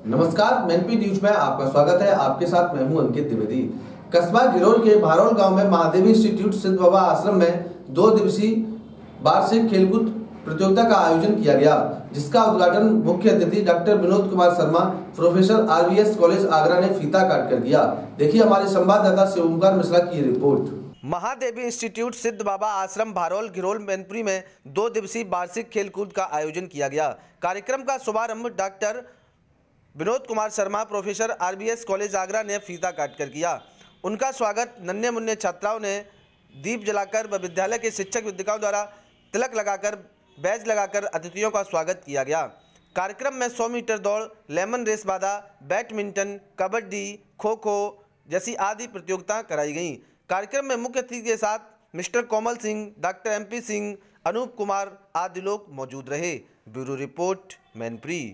नमस्कार मैनपी न्यूज़ में आपका स्वागत है। आपके साथ मैं हूँ अंकित द्विवेदी। कस्बा गिरोल के भारोल गाँव में महादेवी इंस्टीट्यूट सिद्ध बाबा आश्रम में दो दिवसीय वार्षिक खेलकूद प्रतियोगिता का आयोजन किया गया, जिसका उद्घाटन मुख्य अतिथि doctor Vinod Kumar Sharma, professor RVS college Agra ने फीता काट कर दिया। देखिए हमारे संवाददाता शिवकुमार मिश्रा की रिपोर्ट। महादेवी इंस्टीट्यूट सिद्ध बाबा आश्रम भारोल घिरोल मैनपुरी में दो दिवसीय वार्षिक खेलकूद का आयोजन किया गया। कार्यक्रम का शुभारंभ doctor Vinod Kumar Sharma, professor RBS college Agra ने फीता काटकर किया। उनका स्वागत नन्हे मुन्ने छात्राओं ने दीप जलाकर व विद्यालय के शिक्षक विद्याओं द्वारा तिलक लगाकर, बैज लगाकर अतिथियों का स्वागत किया गया। कार्यक्रम में 100 मीटर दौड़, लेमन रेस बाधा, बैडमिंटन, कबड्डी खो खो जैसी आदि प्रतियोगिता कराई गईं। कार्यक्रम में मुख्य अतिथि के साथ mister Komal Singh, doctor MP Singh, Anoop Kumar आदि लोग मौजूद रहे। Bureau report, Mainpuri.